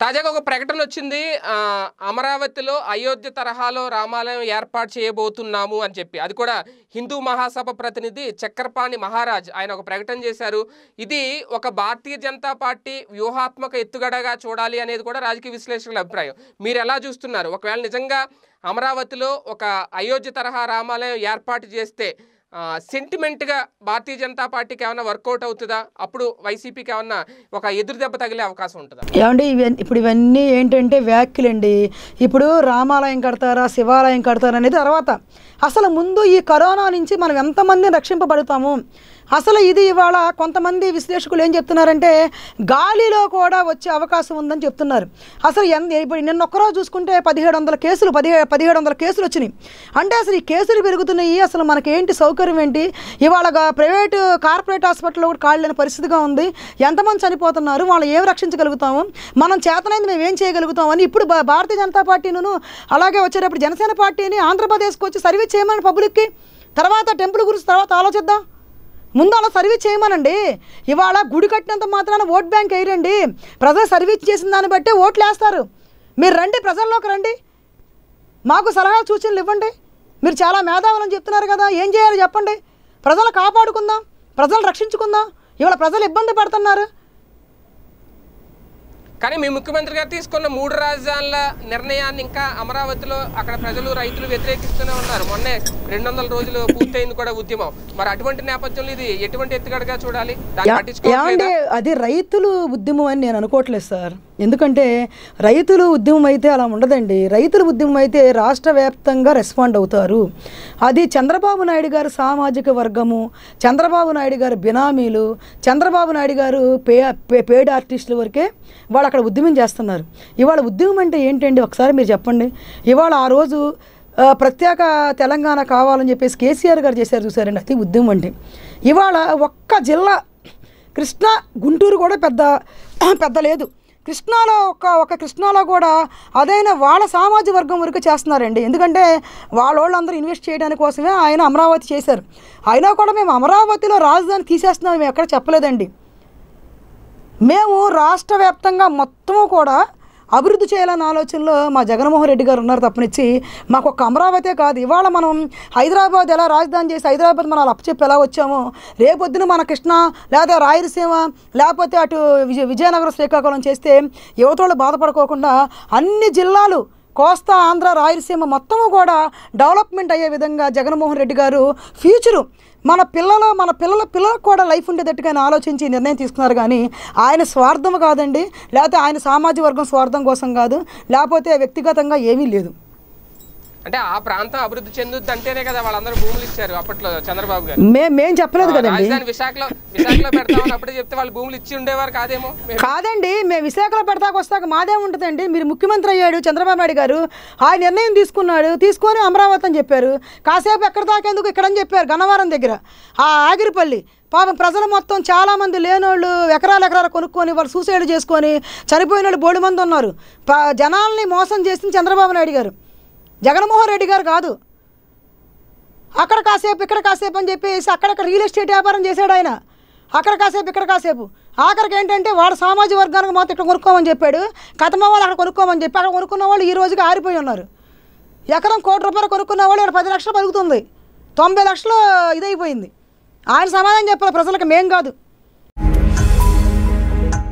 తాజాగా ఒక ప్రకటన వచ్చింది. అమరావతిలో అయోధ్య తరహాలో రామాలయం ఏర్పాటు చేయబోతున్నాము అని చెప్పి. అది కూడా హిందూ మహాసభ ప్రతినిధి చక్రపాణి మహారాజ్ ఆయన ఒక ప్రకటన చేశారు. ఇది ఒక భారతీయ జనతా పార్టీ వ్యూహాత్మక ఎత్తుగడగా చూడాలి అనేది కూడా రాజకీయ విశ్లేషకుల అభిప్రాయం. మీరు ఎలా చూస్తున్నారు? ఒకవేళ నిజంగా అమరావతిలో ఒక అయోధ్య తరహా రామాలయం ఏర్పాటు చేస్తే సెంటిమెంట్గా భారతీయ జనతా పార్టీకి ఏమైనా వర్కౌట్ అవుతుందా? అప్పుడు వైసీపీకి ఏమన్నా ఒక ఎదురు దెబ్బ తగిలే అవకాశం ఉంటుందా? ఏమండి ఇవన్నీ ఇప్పుడు ఇవన్నీ ఏంటంటే వ్యాఖ్యలండి. ఇప్పుడు రామాలయం కడతారా శివాలయం కడతారా అనేది తర్వాత. అసలు ముందు ఈ కరోనా నుంచి మనం ఎంతమందిని రక్షింపబడతాము? అసలు ఇది ఇవాళ కొంతమంది విశ్లేషకులు ఏం చెప్తున్నారంటే గాలిలో కూడా వచ్చే అవకాశం ఉందని చెప్తున్నారు. అసలు ఎంత ఇప్పుడు నిన్న ఒక్కరోజు చూసుకుంటే పదిహేడు వందల కేసులు పదిహేడు పదిహేడు వందల కేసులు వచ్చినాయి. అంటే అసలు ఈ కేసులు పెరుగుతున్నాయి అసలు మనకి ఏంటి సౌకర్యం ఏంటి? ఇవాళ ప్రైవేటు కార్పొరేట్ హాస్పిటల్లో కూడా కాళ్ళని పరిస్థితిగా ఉంది. ఎంతమంది చనిపోతున్నారు? వాళ్ళు ఏం రక్షించగలుగుతాము? మనం చేతనైంది మేము ఏం చేయగలుగుతాం అని ఇప్పుడు భారతీయ జనతా పార్టీను అలాగే వచ్చేటప్పుడు జనసేన పార్టీని ఆంధ్రప్రదేశ్కి వచ్చి సర్వీస్ చేయమని పబ్లిక్కి తర్వాత టెంపుల్ గురించి తర్వాత ఆలోచిద్దాం. ముందు అలా సర్వీస్ చేయమనండి. ఇవాళ గుడి కట్టినంత మాత్రాన ఓట్ బ్యాంక్ వేయరండి. ప్రజలు సర్వీస్ చేసిన దాన్ని బట్టి ఓట్లు వేస్తారు. మీరు రండి ప్రజల్లోకి రండి. మాకు సలహా సూచనలు ఇవ్వండి. మీరు చాలా మేధావులని చెప్తున్నారు కదా ఏం చేయాలో చెప్పండి. ప్రజలు కాపాడుకుందాం ప్రజలు రక్షించుకుందాం. ఇవాళ ప్రజలు ఇబ్బంది పడుతున్నారు. కానీ మీ ముఖ్యమంత్రి గారు తీసుకున్న మూడు రాజధానుల నిర్ణయాన్ని ఇంకా అమరావతిలో అక్కడ ప్రజలు రైతులు వ్యతిరేకిస్తూనే ఉన్నారు. మొన్నే రెండు వందల రోజులు పూర్తయింది కూడా ఉద్యమం. మరి అటువంటి నేపథ్యంలో ఇది ఎటువంటి ఎత్తుగడగా చూడాలి? అది రైతులు ఉద్యమం అని నేను అనుకోవట్లేదు సార్. ఎందుకంటే రైతులు ఉద్యమం అయితే అలా ఉండదండి. రైతుల ఉద్యమం అయితే రాష్ట్ర వ్యాప్తంగా రెస్పాండ్ అవుతారు. అది చంద్రబాబు నాయుడు గారు సామాజిక వర్గము చంద్రబాబు నాయుడు గారు బినామీలు చంద్రబాబు నాయుడు గారు పే పే పేడ్ ఆర్టిస్టుల వరకే వాళ్ళు అక్కడ ఉద్యమం చేస్తున్నారు. ఇవాళ ఉద్యమం అంటే ఏంటండి? ఒకసారి మీరు చెప్పండి. ఇవాళ ఆ రోజు ప్రత్యేక తెలంగాణ కావాలని చెప్పేసి కేసీఆర్ గారు చేశారు చూసారండి. అది ఉద్యమం అంటే. ఇవాళ ఒక్క జిల్లా కృష్ణా గుంటూరు కూడా పెద్ద పెద్ద లేదు. కృష్ణాలో ఒక ఒక కృష్ణాలో కూడా అదైనా వాళ్ళ సామాజిక వర్గం వరకు చేస్తున్నారండి. ఎందుకంటే వాళ్ళ వాళ్ళందరూ ఇన్వెస్ట్ చేయడానికి కోసమే ఆయన అమరావతి చేశారు. అయినా కూడా మేము అమరావతిలో రాజధాని తీసేస్తున్నాం మేము ఎక్కడ చెప్పలేదండి. మేము రాష్ట్ర వ్యాప్తంగా మొత్తము కూడా అభివృద్ధి చేయాలన్న ఆలోచనలో మా జగన్మోహన్ రెడ్డి గారు ఉన్నారు తప్పనిచ్చి. మాకు ఒక అమరావతే కాదు ఇవాళ మనం హైదరాబాద్ ఎలా రాజధాని చేసి హైదరాబాద్ మనం అప్పచెప్పి ఎలా వచ్చామో రేపొద్దున మన కృష్ణ లేదా రాయలసీమ లేకపోతే అటు విజయ విజయనగరం శ్రీకాకుళం చేస్తే యువతోళ్ళు బాధపడుకోకుండా అన్ని జిల్లాలు కోస్తా ఆంధ్ర రాయలసీమ మొత్తము కూడా డెవలప్మెంట్ అయ్యే విధంగా జగన్మోహన్ రెడ్డి గారు ఫ్యూచరు. మన పిల్లలు మన పిల్లల పిల్లలకు కూడా లైఫ్ ఉండేటట్టుగా ఆలోచించి నిర్ణయం తీసుకున్నారు. కానీ ఆయన స్వార్థం కాదండి. లేకపోతే ఆయన సామాజిక వర్గం స్వార్థం కోసం కాదు. లేకపోతే వ్యక్తిగతంగా ఏమీ లేదు. అంటే ఆ ప్రాంతం అభివృద్ధి చెందుద్ది అంటేనే కదా వాళ్ళందరూ భూములు ఇచ్చారు అప్పట్లో చంద్రబాబు గారు. మే మేం చెప్పలేదు కదండి. రాజధాని విశాఖలో విశాఖలో పెడతామని అప్పుడే చెప్తే వాళ్ళు భూములు ఇచ్చి ఉండేవారు కాదేమో. మేము కాదండి మేము విశాఖలో పెడతాక వస్తాక మాదే ఉంటుందండి? మీరు ముఖ్యమంత్రి అయ్యాడు చంద్రబాబు నాయుడు గారు ఆ నిర్ణయం తీసుకున్నాడు తీసుకొని అమరావతి అని చెప్పారు. కాసేపు ఎక్కడ దాకేందుకు ఇక్కడని చెప్పారు గన్నవరం దగ్గర. ఆ ఆగిరిపల్లి. పాపం ప్రజలు మొత్తం చాలామంది లేనోళ్ళు ఎకరాలు ఎకరాలు కొనుక్కొని వాళ్ళు సూసైడ్ చేసుకొని చనిపోయిన వాళ్ళు బోడి మంది ఉన్నారు. జనాల్ని మోసం చేసింది చంద్రబాబు నాయుడు గారు. జగన్మోహన్ రెడ్డి గారు కాదు. అక్కడ కాసేపు ఇక్కడ కాసేపు అని చెప్పేసి అక్కడక్కడ రియల్ ఎస్టేట్ వ్యాపారం చేశాడు ఆయన. అక్కడ కాసేపు ఇక్కడ కాసేపు. ఆఖరికి ఏంటంటే వాడు సామాజిక వర్గానికి మాత్రం ఇక్కడ కొనుక్కోమని చెప్పాడు. కథమ వాళ్ళు అక్కడ కొనుక్కోమని చెప్పి అక్కడ కొనుక్కున్న వాళ్ళు ఈ రోజుకి ఆరిపోయి ఉన్నారు. ఎకరం కోటి రూపాయలు కొనుక్కున్న వాళ్ళు ఇక్కడ పది లక్షలు పలుకుతుంది తొంభై లక్షలు ఇదైపోయింది. ఆయన సమాధానం చెప్పాలి ప్రజలకు మేం కాదు.